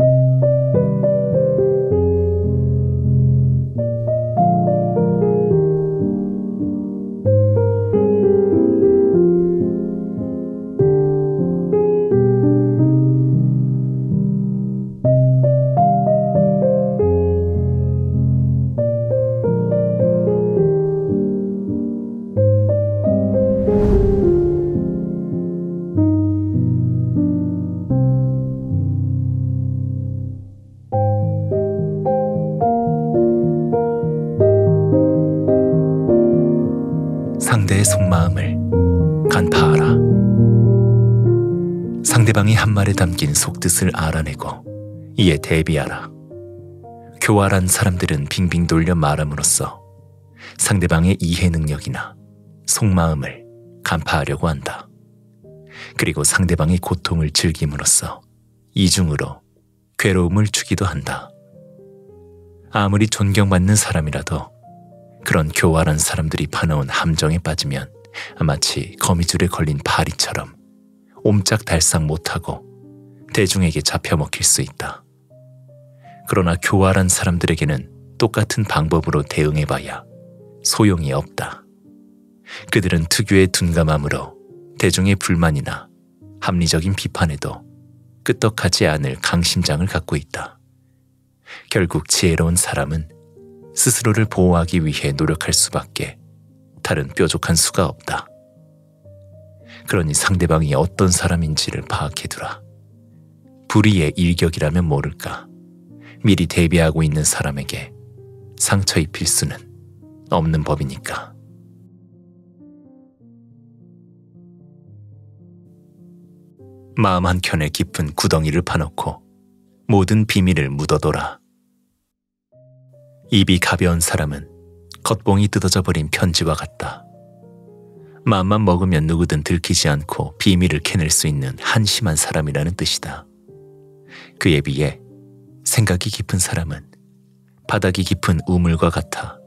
상 속뜻을 알아내고 이에 대비하라. 교활한 사람들은 빙빙 돌려 말함으로써 상대방의 이해 능력이나 속마음을 간파하려고 한다. 그리고 상대방의 고통을 즐김으로써 이중으로 괴로움을 주기도 한다. 아무리 존경받는 사람이라도 그런 교활한 사람들이 파놓은 함정에 빠지면 마치 거미줄에 걸린 파리처럼 옴짝달싹 못하고 대중에게 잡혀먹힐 수 있다. 그러나 교활한 사람들에게는 똑같은 방법으로 대응해봐야 소용이 없다. 그들은 특유의 둔감함으로 대중의 불만이나 합리적인 비판에도 끄떡하지 않을 강심장을 갖고 있다. 결국 지혜로운 사람은 스스로를 보호하기 위해 노력할 수밖에 다른 뾰족한 수가 없다. 그러니 상대방이 어떤 사람인지를 파악해두라. 불의의 일격이라면 모를까. 미리 대비하고 있는 사람에게 상처 입힐 수는 없는 법이니까. 마음 한켠에 깊은 구덩이를 파놓고 모든 비밀을 묻어둬라. 입이 가벼운 사람은 겉봉이 뜯어져 버린 편지와 같다. 마음만 먹으면 누구든 들키지 않고 비밀을 캐낼 수 있는 한심한 사람이라는 뜻이다. 그에 비해 생각이 깊은 사람은 바닥이 깊은 우물과 같아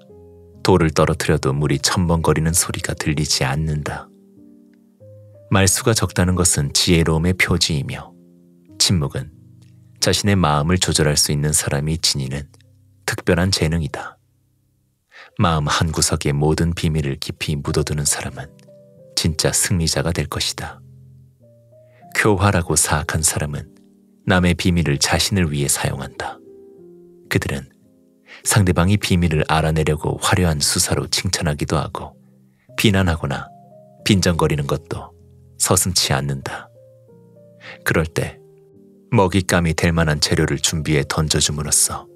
돌을 떨어뜨려도 물이 첨벙거리는 소리가 들리지 않는다. 말수가 적다는 것은 지혜로움의 표지이며 침묵은 자신의 마음을 조절할 수 있는 사람이 지니는 특별한 재능이다. 마음 한구석에 모든 비밀을 깊이 묻어두는 사람은 진짜 승리자가 될 것이다. 교활하고 사악한 사람은 남의 비밀을 자신을 위해 사용한다. 그들은 상대방이 비밀을 알아내려고 화려한 수사로 칭찬하기도 하고 비난하거나 빈정거리는 것도 서슴치 않는다. 그럴 때 먹잇감이 될 만한 재료를 준비해 던져줌으로써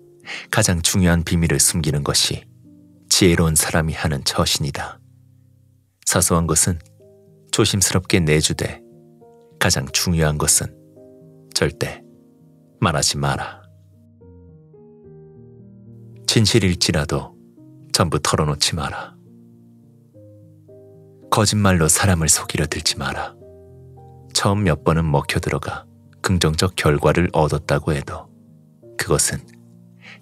가장 중요한 비밀을 숨기는 것이 지혜로운 사람이 하는 처신이다. 사소한 것은 조심스럽게 내주되 가장 중요한 것은 절대 말하지 마라. 진실일지라도 전부 털어놓지 마라. 거짓말로 사람을 속이려 들지 마라. 처음 몇 번은 먹혀 들어가 긍정적 결과를 얻었다고 해도 그것은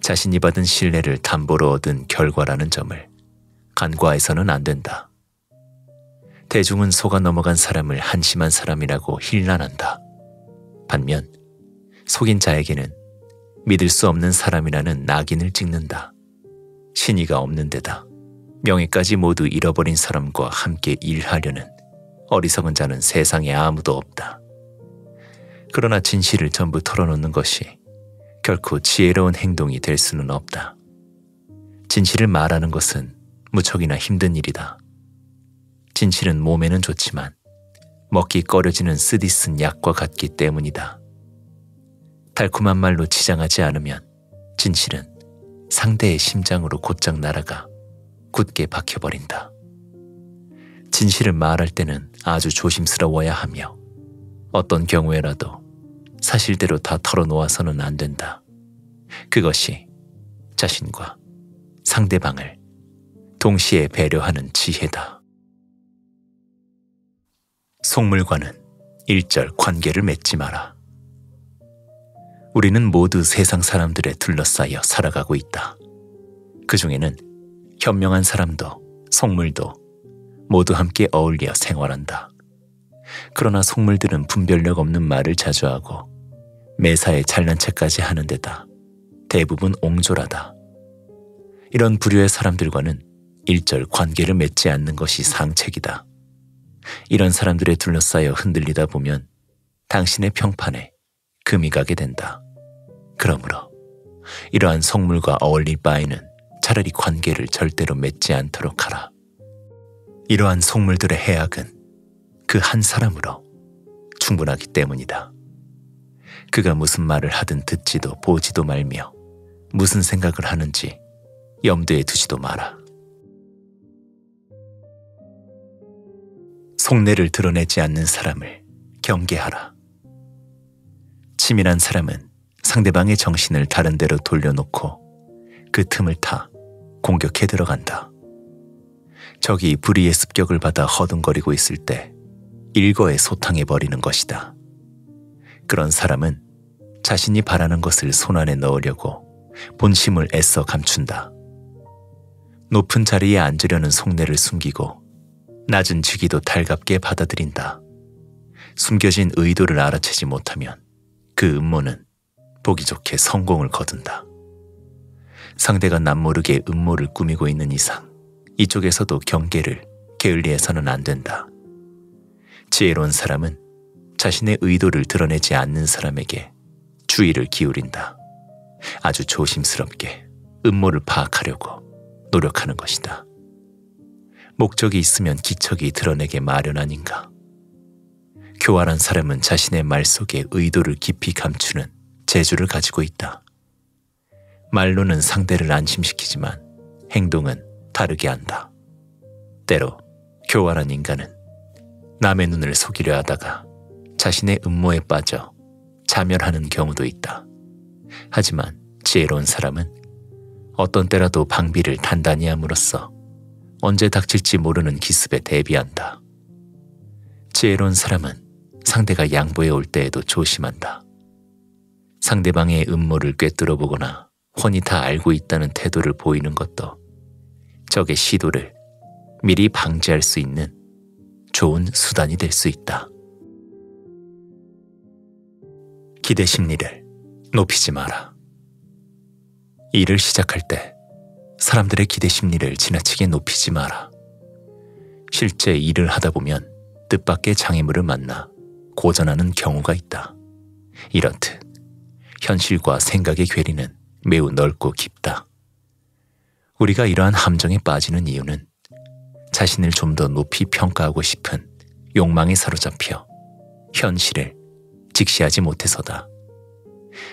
자신이 받은 신뢰를 담보로 얻은 결과라는 점을 간과해서는 안 된다. 대중은 속아 넘어간 사람을 한심한 사람이라고 힐난한다. 반면 속인 자에게는 믿을 수 없는 사람이라는 낙인을 찍는다. 신의가 없는 데다 명예까지 모두 잃어버린 사람과 함께 일하려는 어리석은 자는 세상에 아무도 없다. 그러나 진실을 전부 털어놓는 것이 결코 지혜로운 행동이 될 수는 없다. 진실을 말하는 것은 무척이나 힘든 일이다. 진실은 몸에는 좋지만 먹기 꺼려지는 쓰디쓴 약과 같기 때문이다. 달콤한 말로 치장하지 않으면 진실은 상대의 심장으로 곧장 날아가 굳게 박혀버린다. 진실을 말할 때는 아주 조심스러워야 하며 어떤 경우에라도 사실대로 다 털어놓아서는 안 된다. 그것이 자신과 상대방을 동시에 배려하는 지혜다. 속물과는 일절 관계를 맺지 마라. 우리는 모두 세상 사람들에 둘러싸여 살아가고 있다. 그 중에는 현명한 사람도 속물도 모두 함께 어울려 생활한다. 그러나 속물들은 분별력 없는 말을 자주 하고 매사에 잘난 체까지 하는 데다 대부분 옹졸하다. 이런 부류의 사람들과는 일절 관계를 맺지 않는 것이 상책이다. 이런 사람들에 둘러싸여 흔들리다 보면 당신의 평판에 금이 가게 된다. 그러므로 이러한 성물과 어울릴 바에는 차라리 관계를 절대로 맺지 않도록 하라. 이러한 속물들의 해악은 그 한 사람으로 충분하기 때문이다. 그가 무슨 말을 하든 듣지도 보지도 말며 무슨 생각을 하는지 염두에 두지도 마라. 속내를 드러내지 않는 사람을 경계하라. 치밀한 사람은 상대방의 정신을 다른 데로 돌려놓고 그 틈을 타 공격해 들어간다. 적이 불의의 습격을 받아 허둥거리고 있을 때 일거에 소탕해 버리는 것이다. 그런 사람은 자신이 바라는 것을 손안에 넣으려고 본심을 애써 감춘다. 높은 자리에 앉으려는 속내를 숨기고 낮은 직위도 달갑게 받아들인다. 숨겨진 의도를 알아채지 못하면 그 음모는 보기 좋게 성공을 거둔다. 상대가 남모르게 음모를 꾸미고 있는 이상 이쪽에서도 경계를 게을리해서는 안 된다. 지혜로운 사람은 자신의 의도를 드러내지 않는 사람에게 주의를 기울인다. 아주 조심스럽게 음모를 파악하려고 노력하는 것이다. 목적이 있으면 기척이 드러내게 마련 아닌가. 교활한 사람은 자신의 말 속에 의도를 깊이 감추는 재주를 가지고 있다. 말로는 상대를 안심시키지만 행동은 다르게 한다. 때로 교활한 인간은 남의 눈을 속이려 하다가 자신의 음모에 빠져 자멸하는 경우도 있다. 하지만 지혜로운 사람은 어떤 때라도 방비를 단단히 함으로써 언제 닥칠지 모르는 기습에 대비한다. 지혜로운 사람은 상대가 양보해 올 때에도 조심한다. 상대방의 음모를 꿰뚫어 보거나 훤히 다 알고 있다는 태도를 보이는 것도 적의 시도를 미리 방지할 수 있는 좋은 수단이 될 수 있다. 기대 심리를 높이지 마라. 일을 시작할 때 사람들의 기대 심리를 지나치게 높이지 마라. 실제 일을 하다 보면 뜻밖의 장애물을 만나 고전하는 경우가 있다. 이렇듯 현실과 생각의 괴리는 매우 넓고 깊다. 우리가 이러한 함정에 빠지는 이유는 자신을 좀 더 높이 평가하고 싶은 욕망에 사로잡혀 현실을 직시하지 못해서다.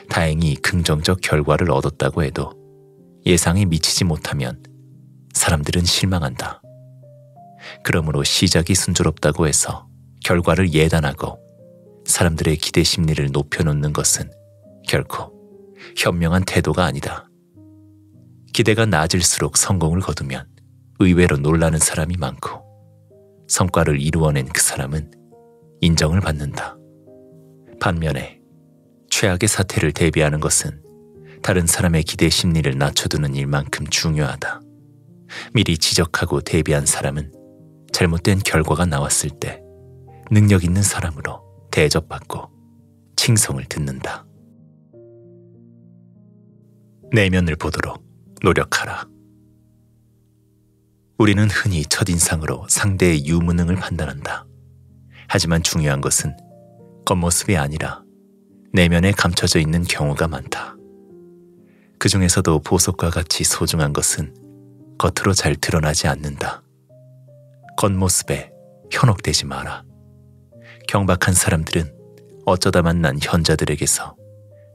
다행히 긍정적 결과를 얻었다고 해도 예상에 미치지 못하면 사람들은 실망한다. 그러므로 시작이 순조롭다고 해서 결과를 예단하고 사람들의 기대 심리를 높여놓는 것은 결코 현명한 태도가 아니다. 기대가 낮을수록 성공을 거두면 의외로 놀라는 사람이 많고 성과를 이루어낸 그 사람은 인정을 받는다. 반면에 최악의 사태를 대비하는 것은 다른 사람의 기대 심리를 낮춰두는 일만큼 중요하다. 미리 지적하고 대비한 사람은 잘못된 결과가 나왔을 때 능력 있는 사람으로 대접받고 칭송을 듣는다. 내면을 보도록 노력하라. 우리는 흔히 첫인상으로 상대의 유무능을 판단한다. 하지만 중요한 것은 겉모습이 아니라 내면에 감춰져 있는 경우가 많다. 그 중에서도 보석과 같이 소중한 것은 겉으로 잘 드러나지 않는다. 겉모습에 현혹되지 마라. 경박한 사람들은 어쩌다 만난 현자들에게서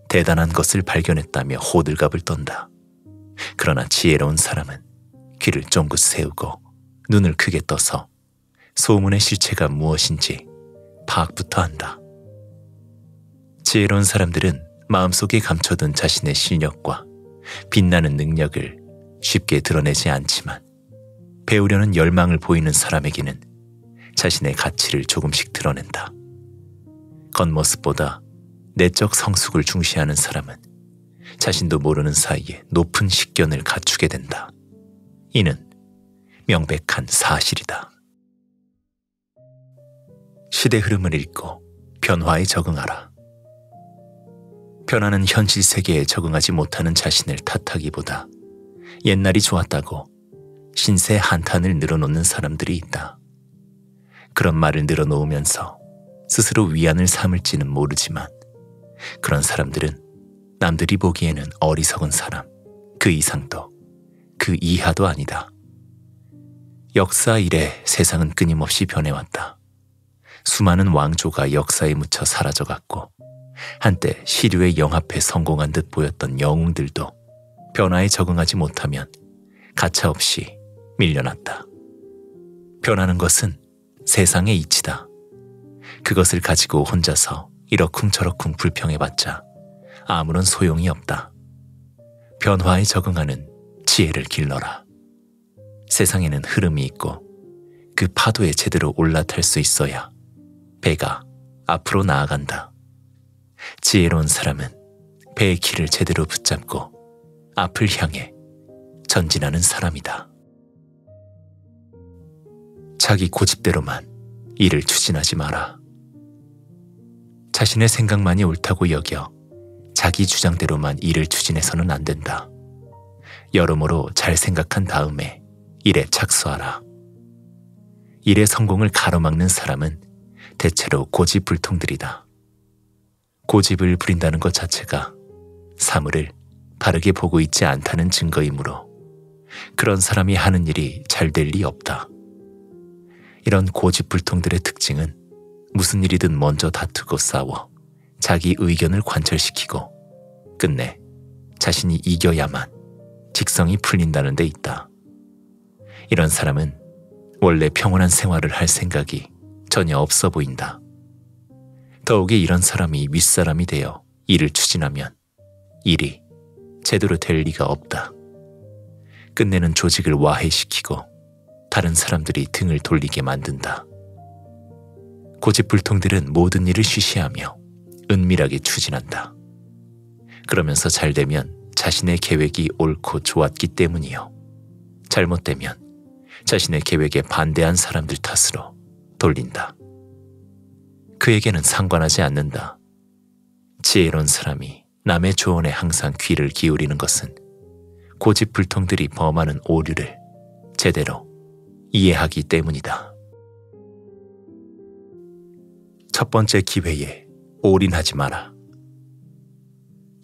대단한 것을 발견했다며 호들갑을 떤다. 그러나 지혜로운 사람은 귀를 쫑긋 세우고 눈을 크게 떠서 소문의 실체가 무엇인지 파악부터 한다. 지혜로운 사람들은 마음속에 감춰둔 자신의 실력과 빛나는 능력을 쉽게 드러내지 않지만 배우려는 열망을 보이는 사람에게는 자신의 가치를 조금씩 드러낸다. 겉모습보다 내적 성숙을 중시하는 사람은 자신도 모르는 사이에 높은 식견을 갖추게 된다. 이는 명백한 사실이다. 시대 흐름을 읽고 변화에 적응하라. 변하는 현실 세계에 적응하지 못하는 자신을 탓하기보다 옛날이 좋았다고 신세 한탄을 늘어놓는 사람들이 있다. 그런 말을 늘어놓으면서 스스로 위안을 삼을지는 모르지만 그런 사람들은 남들이 보기에는 어리석은 사람, 그 이상도 그 이하도 아니다. 역사 이래 세상은 끊임없이 변해왔다. 수많은 왕조가 역사에 묻혀 사라져갔고 한때 시류의 영합에 성공한 듯 보였던 영웅들도 변화에 적응하지 못하면 가차없이 밀려났다. 변하는 것은 세상의 이치다. 그것을 가지고 혼자서 이러쿵저러쿵 불평해봤자 아무런 소용이 없다. 변화에 적응하는 지혜를 길러라. 세상에는 흐름이 있고 그 파도에 제대로 올라탈 수 있어야 배가 앞으로 나아간다. 지혜로운 사람은 배의 길을 제대로 붙잡고 앞을 향해 전진하는 사람이다. 자기 고집대로만 일을 추진하지 마라. 자신의 생각만이 옳다고 여겨 자기 주장대로만 일을 추진해서는 안 된다. 여러모로 잘 생각한 다음에 일에 착수하라. 일의 성공을 가로막는 사람은 대체로 고집불통들이다. 고집을 부린다는 것 자체가 사물을 바르게 보고 있지 않다는 증거이므로 그런 사람이 하는 일이 잘 될 리 없다. 이런 고집불통들의 특징은 무슨 일이든 먼저 다투고 싸워 자기 의견을 관철시키고 끝내 자신이 이겨야만 직성이 풀린다는 데 있다. 이런 사람은 원래 평온한 생활을 할 생각이 전혀 없어 보인다. 더욱이 이런 사람이 윗사람이 되어 일을 추진하면 일이 제대로 될 리가 없다. 끝내는 조직을 와해시키고 다른 사람들이 등을 돌리게 만든다. 고집불통들은 모든 일을 쉬쉬하며 은밀하게 추진한다. 그러면서 잘 되면 자신의 계획이 옳고 좋았기 때문이요. 잘못되면 자신의 계획에 반대한 사람들 탓으로 돌린다. 그에게는 상관하지 않는다. 지혜로운 사람이 남의 조언에 항상 귀를 기울이는 것은 고집불통들이 범하는 오류를 제대로 이해하기 때문이다. 첫 번째 기회에 올인하지 마라.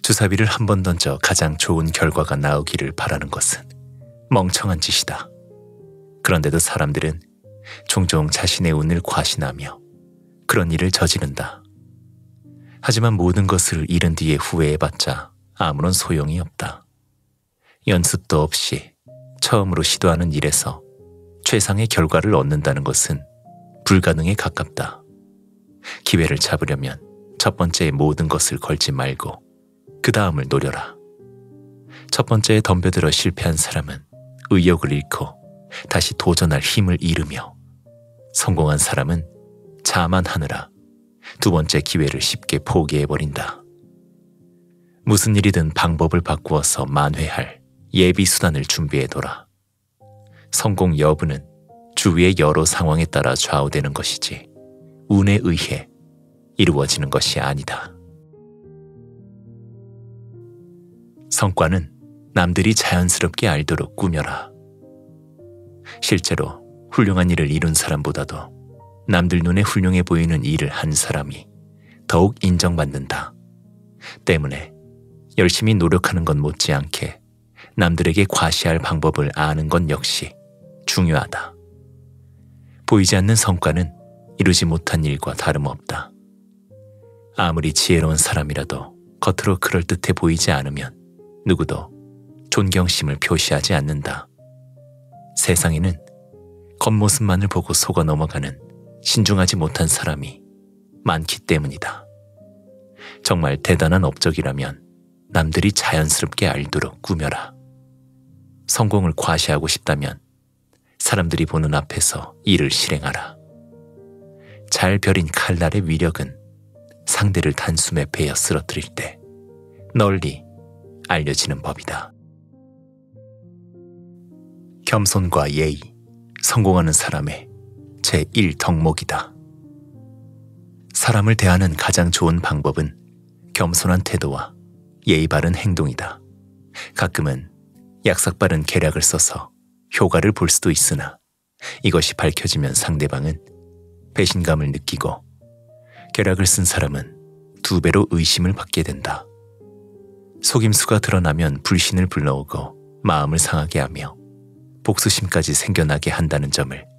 주사위를 한 번 던져 가장 좋은 결과가 나오기를 바라는 것은 멍청한 짓이다. 그런데도 사람들은 종종 자신의 운을 과신하며 그런 일을 저지른다. 하지만 모든 것을 잃은 뒤에 후회해봤자 아무런 소용이 없다. 연습도 없이 처음으로 시도하는 일에서 최상의 결과를 얻는다는 것은 불가능에 가깝다. 기회를 잡으려면 첫 번째에 모든 것을 걸지 말고 그 다음을 노려라. 첫 번째에 덤벼들어 실패한 사람은 의욕을 잃고 다시 도전할 힘을 잃으며 성공한 사람은 자만하느라 두 번째 기회를 쉽게 포기해버린다. 무슨 일이든 방법을 바꾸어서 만회할 예비 수단을 준비해둬라. 성공 여부는 주위의 여러 상황에 따라 좌우되는 것이지 운에 의해 이루어지는 것이 아니다. 성과는 남들이 자연스럽게 알도록 꾸며라. 실제로 훌륭한 일을 이룬 사람보다도 남들 눈에 훌륭해 보이는 일을 한 사람이 더욱 인정받는다. 때문에 열심히 노력하는 것 못지않게 남들에게 과시할 방법을 아는 건 역시 중요하다. 보이지 않는 성과는 이루지 못한 일과 다름없다. 아무리 지혜로운 사람이라도 겉으로 그럴듯해 보이지 않으면 누구도 존경심을 표시하지 않는다. 세상에는 겉모습만을 보고 속아 넘어가는 신중하지 못한 사람이 많기 때문이다. 정말 대단한 업적이라면 남들이 자연스럽게 알도록 꾸며라. 성공을 과시하고 싶다면 사람들이 보는 앞에서 일을 실행하라. 잘 벼린 칼날의 위력은 상대를 단숨에 베어 쓰러뜨릴 때 널리 알려지는 법이다. 겸손과 예의, 성공하는 사람의 제1덕목이다. 사람을 대하는 가장 좋은 방법은 겸손한 태도와 예의 바른 행동이다. 가끔은 약삭 바른 계략을 써서 효과를 볼 수도 있으나 이것이 밝혀지면 상대방은 배신감을 느끼고 계략을 쓴 사람은 두 배로 의심을 받게 된다. 속임수가 드러나면 불신을 불러오고 마음을 상하게 하며 복수심까지 생겨나게 한다는 점을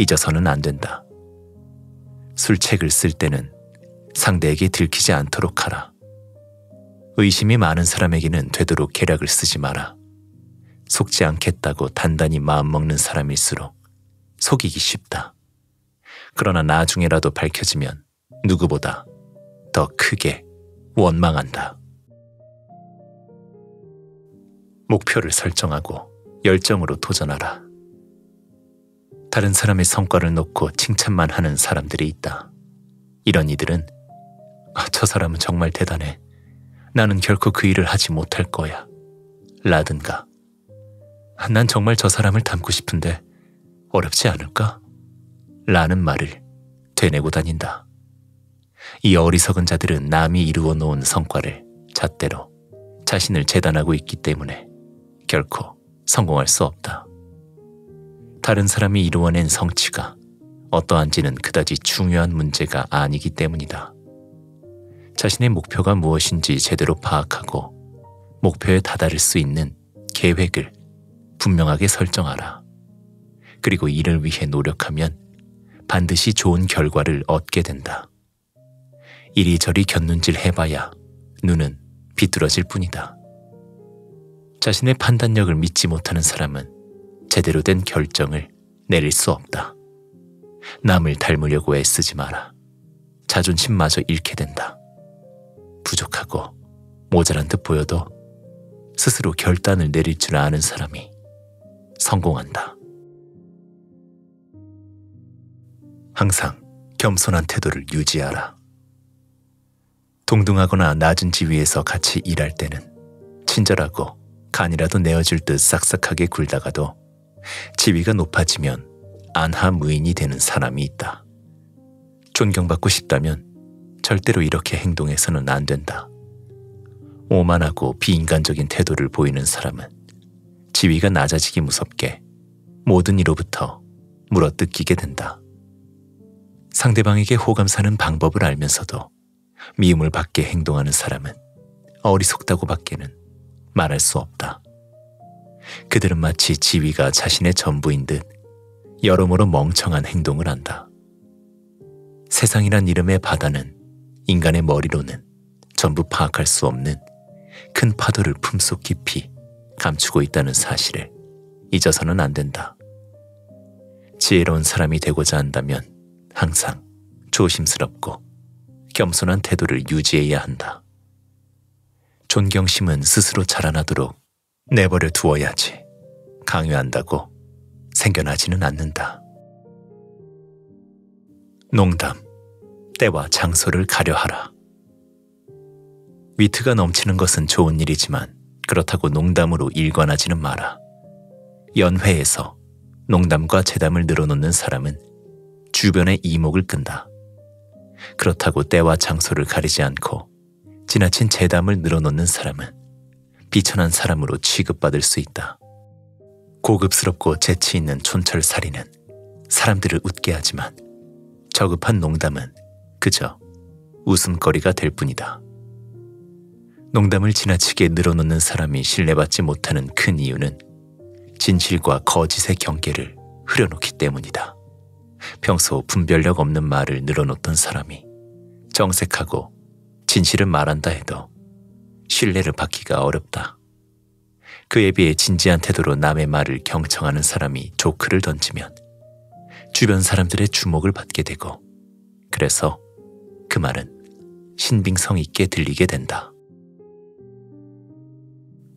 잊어서는 안 된다. 술책을 쓸 때는 상대에게 들키지 않도록 하라. 의심이 많은 사람에게는 되도록 계략을 쓰지 마라. 속지 않겠다고 단단히 마음먹는 사람일수록 속이기 쉽다. 그러나 나중에라도 밝혀지면 누구보다 더 크게 원망한다. 목표를 설정하고 열정으로 도전하라. 다른 사람의 성과를 놓고 칭찬만 하는 사람들이 있다. 이런 이들은 아, 저 사람은 정말 대단해. 나는 결코 그 일을 하지 못할 거야. 라든가. 아, 난 정말 저 사람을 닮고 싶은데 어렵지 않을까? 라는 말을 되뇌고 다닌다. 이 어리석은 자들은 남이 이루어 놓은 성과를 잣대로 자신을 재단하고 있기 때문에 결코 성공할 수 없다. 다른 사람이 이루어낸 성취가 어떠한지는 그다지 중요한 문제가 아니기 때문이다. 자신의 목표가 무엇인지 제대로 파악하고 목표에 다다를 수 있는 계획을 분명하게 설정하라. 그리고 이를 위해 노력하면 반드시 좋은 결과를 얻게 된다. 이리저리 곁눈질 해봐야 눈은 비뚤어질 뿐이다. 자신의 판단력을 믿지 못하는 사람은 제대로 된 결정을 내릴 수 없다. 남을 닮으려고 애쓰지 마라. 자존심마저 잃게 된다. 부족하고 모자란 듯 보여도 스스로 결단을 내릴 줄 아는 사람이 성공한다. 항상 겸손한 태도를 유지하라. 동등하거나 낮은 지위에서 같이 일할 때는 친절하고 간이라도 내어줄 듯 싹싹하게 굴다가도 지위가 높아지면 안하 무인이 되는 사람이 있다. 존경받고 싶다면 절대로 이렇게 행동해서는 안 된다. 오만하고 비인간적인 태도를 보이는 사람은 지위가 낮아지기 무섭게 모든 이로부터 물어뜯기게 된다. 상대방에게 호감 사는 방법을 알면서도 미움을 받게 행동하는 사람은 어리석다고 밖에는 말할 수 없다. 그들은 마치 지위가 자신의 전부인 듯 여러모로 멍청한 행동을 한다. 세상이란 이름의 바다는 인간의 머리로는 전부 파악할 수 없는 큰 파도를 품속 깊이 감추고 있다는 사실을 잊어서는 안 된다. 지혜로운 사람이 되고자 한다면 항상 조심스럽고 겸손한 태도를 유지해야 한다. 존경심은 스스로 자라나도록 내버려 두어야지. 강요한다고 생겨나지는 않는다. 농담, 때와 장소를 가려하라. 위트가 넘치는 것은 좋은 일이지만 그렇다고 농담으로 일관하지는 마라. 연회에서 농담과 재담을 늘어놓는 사람은 주변의 이목을 끈다. 그렇다고 때와 장소를 가리지 않고 지나친 재담을 늘어놓는 사람은 비천한 사람으로 취급받을 수 있다. 고급스럽고 재치 있는 촌철살이는 사람들을 웃게 하지만 저급한 농담은 그저 웃음거리가 될 뿐이다. 농담을 지나치게 늘어놓는 사람이 신뢰받지 못하는 큰 이유는 진실과 거짓의 경계를 흐려놓기 때문이다. 평소 분별력 없는 말을 늘어놓던 사람이 정색하고 진실을 말한다 해도 신뢰를 받기가 어렵다. 그에 비해 진지한 태도로 남의 말을 경청하는 사람이 조크를 던지면 주변 사람들의 주목을 받게 되고 그래서 그 말은 신빙성 있게 들리게 된다.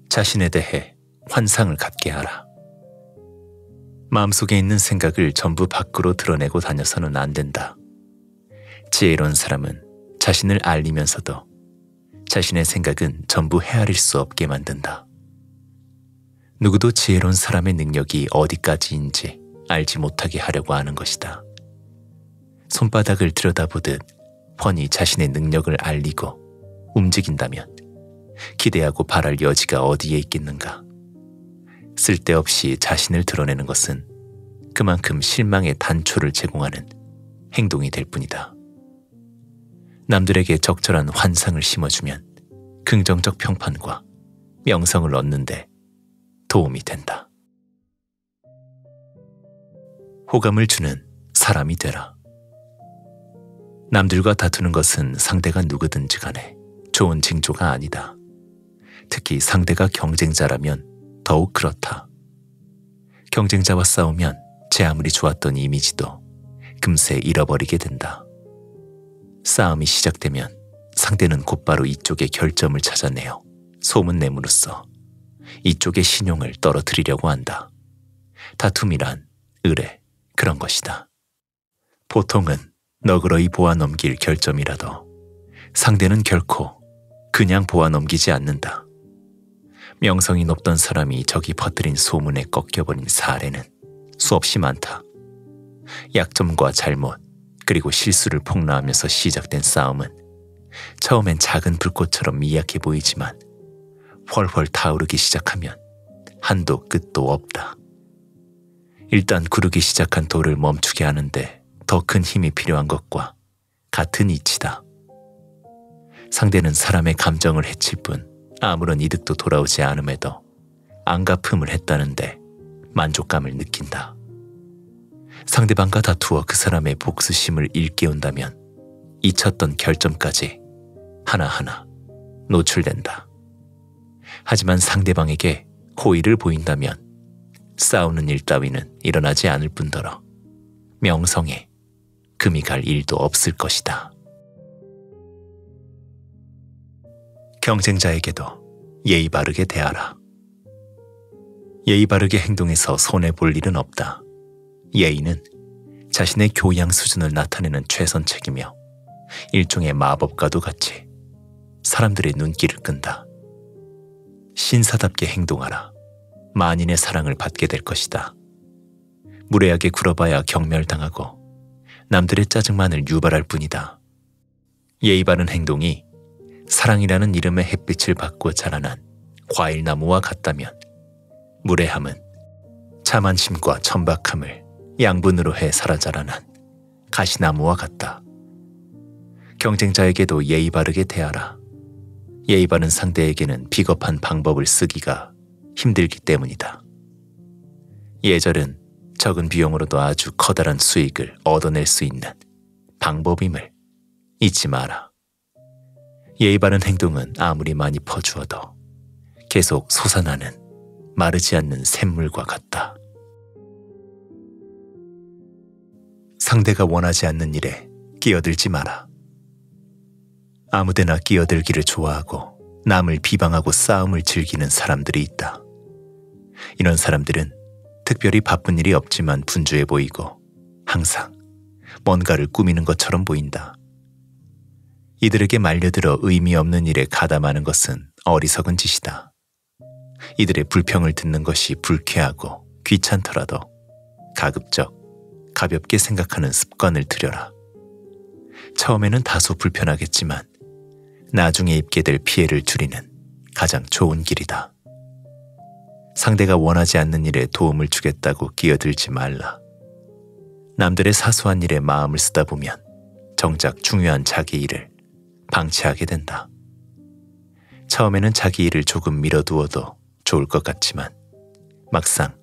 자신에 대해 환상을 갖게 하라. 마음속에 있는 생각을 전부 밖으로 드러내고 다녀서는 안 된다. 지혜로운 사람은 자신을 알리면서도 자신의 생각은 전부 헤아릴 수 없게 만든다. 누구도 지혜로운 사람의 능력이 어디까지인지 알지 못하게 하려고 하는 것이다. 손바닥을 들여다보듯 훤히 자신의 능력을 알리고 움직인다면 기대하고 바랄 여지가 어디에 있겠는가. 쓸데없이 자신을 드러내는 것은 그만큼 실망의 단초를 제공하는 행동이 될 뿐이다. 남들에게 적절한 환상을 심어주면 긍정적 평판과 명성을 얻는데 도움이 된다. 호감을 주는 사람이 되라. 남들과 다투는 것은 상대가 누구든지 간에 좋은 징조가 아니다. 특히 상대가 경쟁자라면 더욱 그렇다. 경쟁자와 싸우면 제 아무리 좋았던 이미지도 금세 잃어버리게 된다. 싸움이 시작되면 상대는 곧바로 이쪽의 결점을 찾아내어 소문내므로써 이쪽의 신용을 떨어뜨리려고 한다. 다툼이란 의뢰 그런 것이다. 보통은 너그러이 보아 넘길 결점이라도 상대는 결코 그냥 보아 넘기지 않는다. 명성이 높던 사람이 저기 퍼뜨린 소문에 꺾여버린 사례는 수없이 많다. 약점과 잘못, 그리고 실수를 폭로하면서 시작된 싸움은 처음엔 작은 불꽃처럼 미약해 보이지만 훨훨 타오르기 시작하면 한도 끝도 없다. 일단 구르기 시작한 돌을 멈추게 하는데 더 큰 힘이 필요한 것과 같은 이치다. 상대는 사람의 감정을 해칠 뿐 아무런 이득도 돌아오지 않음에도 안갚음을 했다는데 만족감을 느낀다. 상대방과 다투어 그 사람의 복수심을 일깨운다면 잊혔던 결점까지 하나하나 노출된다. 하지만 상대방에게 호의를 보인다면 싸우는 일 따위는 일어나지 않을 뿐더러 명성에 금이 갈 일도 없을 것이다. 경쟁자에게도 예의 바르게 대하라. 예의 바르게 행동해서 손해 볼 일은 없다. 예의는 자신의 교양 수준을 나타내는 최선책이며 일종의 마법과도 같이 사람들의 눈길을 끈다. 신사답게 행동하라. 만인의 사랑을 받게 될 것이다. 무례하게 굴어봐야 경멸당하고 남들의 짜증만을 유발할 뿐이다. 예의 바른 행동이 사랑이라는 이름의 햇빛을 받고 자라난 과일나무와 같다면 무례함은 자만심과 천박함을 양분으로 해 살아 자라난 가시나무와 같다. 경쟁자에게도 예의 바르게 대하라. 예의 바른 상대에게는 비겁한 방법을 쓰기가 힘들기 때문이다. 예절은 적은 비용으로도 아주 커다란 수익을 얻어낼 수 있는 방법임을 잊지 마라. 예의 바른 행동은 아무리 많이 퍼주어도 계속 솟아나는 마르지 않는 샘물과 같다. 상대가 원하지 않는 일에 끼어들지 마라. 아무데나 끼어들기를 좋아하고 남을 비방하고 싸움을 즐기는 사람들이 있다. 이런 사람들은 특별히 바쁜 일이 없지만 분주해 보이고 항상 뭔가를 꾸미는 것처럼 보인다. 이들에게 말려들어 의미 없는 일에 가담하는 것은 어리석은 짓이다. 이들의 불평을 듣는 것이 불쾌하고 귀찮더라도 가급적 가볍게 생각하는 습관을 들여라. 처음에는 다소 불편하겠지만 나중에 입게 될 피해를 줄이는 가장 좋은 길이다. 상대가 원하지 않는 일에 도움을 주겠다고 끼어들지 말라. 남들의 사소한 일에 마음을 쓰다 보면 정작 중요한 자기 일을 방치하게 된다. 처음에는 자기 일을 조금 미뤄두어도 좋을 것 같지만 막상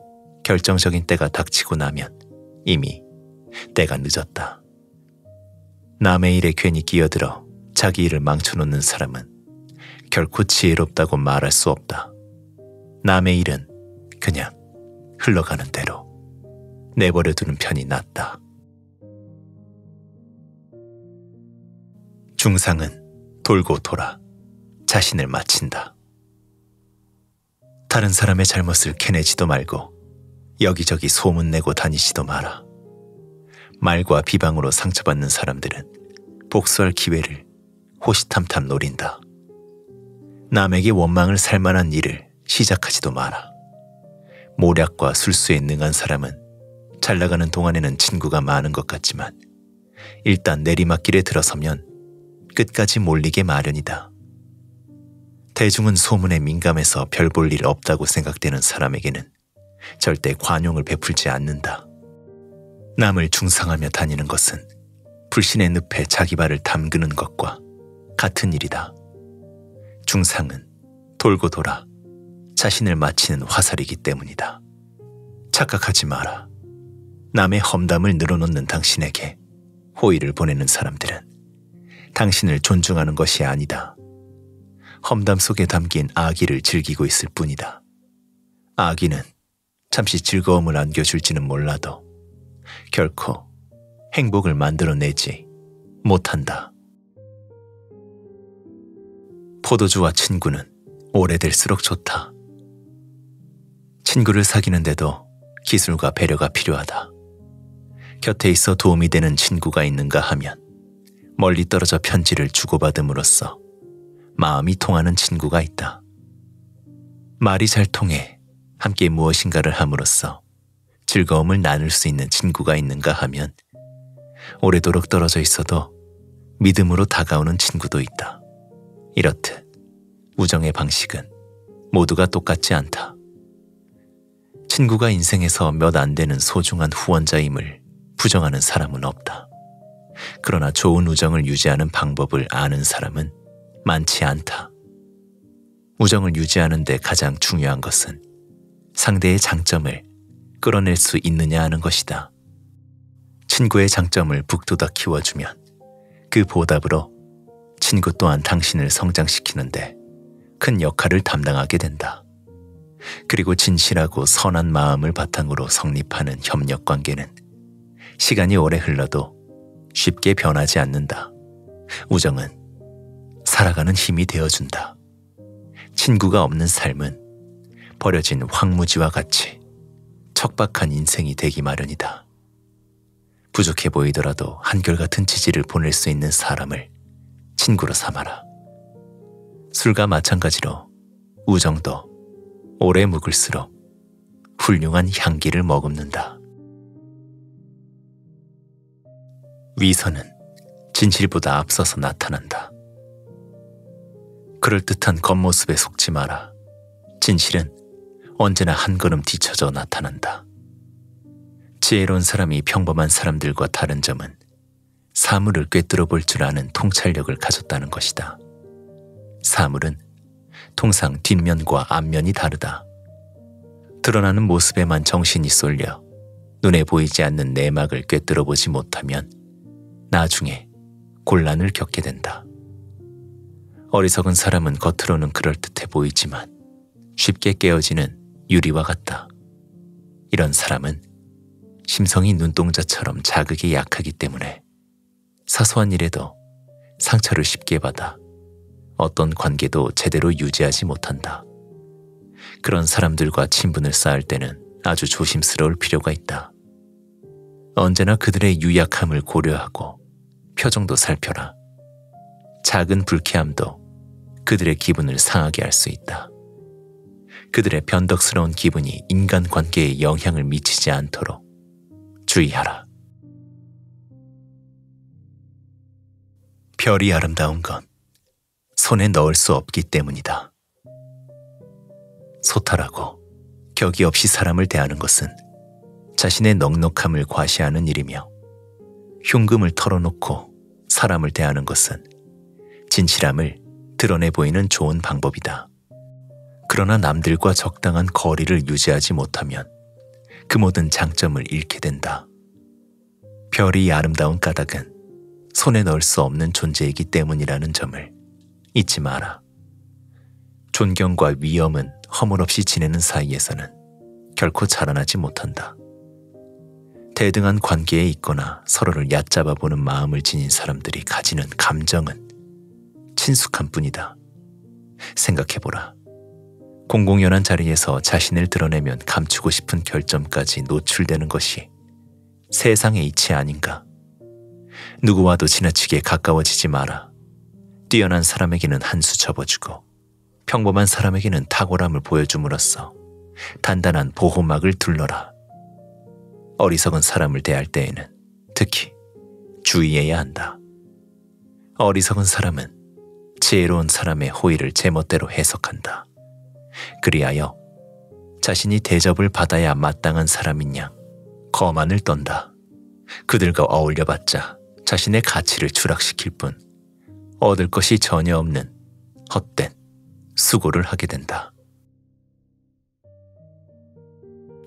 결정적인 때가 닥치고 나면 이미 때가 늦었다. 남의 일에 괜히 끼어들어 자기 일을 망쳐놓는 사람은 결코 지혜롭다고 말할 수 없다. 남의 일은 그냥 흘러가는 대로 내버려 두는 편이 낫다. 중상은 돌고 돌아 자신을 마친다. 다른 사람의 잘못을 캐내지도 말고 여기저기 소문내고 다니지도 마라. 말과 비방으로 상처받는 사람들은 복수할 기회를 호시탐탐 노린다. 남에게 원망을 살 만한 일을 시작하지도 마라. 모략과 술수에 능한 사람은 잘 나가는 동안에는 친구가 많은 것 같지만 일단 내리막길에 들어서면 끝까지 몰리게 마련이다. 대중은 소문에 민감해서 별 볼 일 없다고 생각되는 사람에게는 절대 관용을 베풀지 않는다. 남을 중상하며 다니는 것은 불신의 늪에 자기 발을 담그는 것과 같은 일이다. 중상은 돌고 돌아 자신을 마치는 화살이기 때문이다. 착각하지 마라. 남의 험담을 늘어놓는 당신에게 호의를 보내는 사람들은 당신을 존중하는 것이 아니다. 험담 속에 담긴 아기를 즐기고 있을 뿐이다. 아기는 잠시 즐거움을 안겨줄지는 몰라도 결코 행복을 만들어내지 못한다. 포도주와 친구는 오래될수록 좋다. 친구를 사귀는데도 기술과 배려가 필요하다. 곁에 있어 도움이 되는 친구가 있는가 하면 멀리 떨어져 편지를 주고받음으로써 마음이 통하는 친구가 있다. 말이 잘 통해 함께 무엇인가를 함으로써 즐거움을 나눌 수 있는 친구가 있는가 하면 오래도록 떨어져 있어도 믿음으로 다가오는 친구도 있다. 이렇듯 우정의 방식은 모두가 똑같지 않다. 친구가 인생에서 몇 안 되는 소중한 후원자임을 부정하는 사람은 없다. 그러나 좋은 우정을 유지하는 방법을 아는 사람은 많지 않다. 우정을 유지하는데 가장 중요한 것은 상대의 장점을 끌어낼 수 있느냐 하는 것이다. 친구의 장점을 북돋아 키워주면 그 보답으로 친구 또한 당신을 성장시키는데 큰 역할을 담당하게 된다. 그리고 진실하고 선한 마음을 바탕으로 성립하는 협력 관계는 시간이 오래 흘러도 쉽게 변하지 않는다. 우정은 살아가는 힘이 되어준다. 친구가 없는 삶은 버려진 황무지와 같이 척박한 인생이 되기 마련이다. 부족해 보이더라도 한결같은 지지를 보낼 수 있는 사람을 친구로 삼아라. 술과 마찬가지로 우정도 오래 묵을수록 훌륭한 향기를 머금는다. 위선은 진실보다 앞서서 나타난다. 그럴듯한 겉모습에 속지 마라. 진실은 언제나 한 걸음 뒤쳐져 나타난다. 지혜로운 사람이 평범한 사람들과 다른 점은 사물을 꿰뚫어 볼 줄 아는 통찰력을 가졌다는 것이다. 사물은 통상 뒷면과 앞면이 다르다. 드러나는 모습에만 정신이 쏠려 눈에 보이지 않는 내막을 꿰뚫어 보지 못하면 나중에 곤란을 겪게 된다. 어리석은 사람은 겉으로는 그럴듯해 보이지만 쉽게 깨어지는 유리와 같다. 이런 사람은 심성이 눈동자처럼 자극이 약하기 때문에 사소한 일에도 상처를 쉽게 받아 어떤 관계도 제대로 유지하지 못한다. 그런 사람들과 친분을 쌓을 때는 아주 조심스러울 필요가 있다. 언제나 그들의 유약함을 고려하고 표정도 살펴라. 작은 불쾌함도 그들의 기분을 상하게 할 수 있다. 그들의 변덕스러운 기분이 인간 관계에 영향을 미치지 않도록 주의하라. 별이 아름다운 건 손에 넣을 수 없기 때문이다. 소탈하고 격이 없이 사람을 대하는 것은 자신의 넉넉함을 과시하는 일이며 흉금을 털어놓고 사람을 대하는 것은 진실함을 드러내 보이는 좋은 방법이다. 그러나 남들과 적당한 거리를 유지하지 못하면 그 모든 장점을 잃게 된다. 별이 아름다운 까닭은 손에 넣을 수 없는 존재이기 때문이라는 점을 잊지 마라. 존경과 위엄은 허물없이 지내는 사이에서는 결코 자라나지 못한다. 대등한 관계에 있거나 서로를 얕잡아 보는 마음을 지닌 사람들이 가지는 감정은 친숙한 뿐이다. 생각해보라. 공공연한 자리에서 자신을 드러내면 감추고 싶은 결점까지 노출되는 것이 세상의 이치 아닌가. 누구와도 지나치게 가까워지지 마라. 뛰어난 사람에게는 한 수 접어주고 평범한 사람에게는 탁월함을 보여줌으로써 단단한 보호막을 둘러라. 어리석은 사람을 대할 때에는 특히 주의해야 한다. 어리석은 사람은 지혜로운 사람의 호의를 제멋대로 해석한다. 그리하여 자신이 대접을 받아야 마땅한 사람인 양 거만을 떤다. 그들과 어울려봤자 자신의 가치를 추락시킬 뿐 얻을 것이 전혀 없는 헛된 수고를 하게 된다.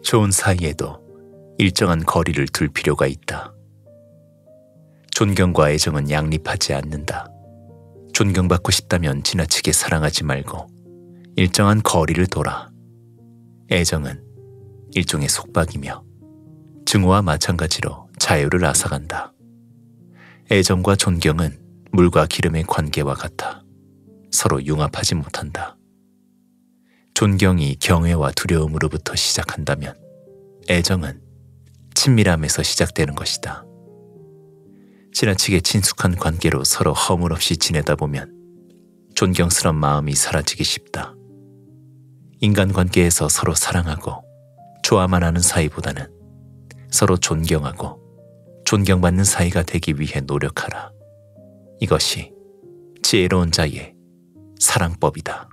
좋은 사이에도 일정한 거리를 둘 필요가 있다. 존경과 애정은 양립하지 않는다. 존경받고 싶다면 지나치게 사랑하지 말고 일정한 거리를 돌아. 애정은 일종의 속박이며 증오와 마찬가지로 자유를 앗아간다. 애정과 존경은 물과 기름의 관계와 같아 서로 융합하지 못한다. 존경이 경외와 두려움으로부터 시작한다면 애정은 친밀함에서 시작되는 것이다. 지나치게 친숙한 관계로 서로 허물없이 지내다 보면 존경스런 마음이 사라지기 쉽다. 인간관계에서 서로 사랑하고 좋아만 하는 사이보다는 서로 존경하고 존경받는 사이가 되기 위해 노력하라. 이것이 지혜로운 자의 사랑법이다.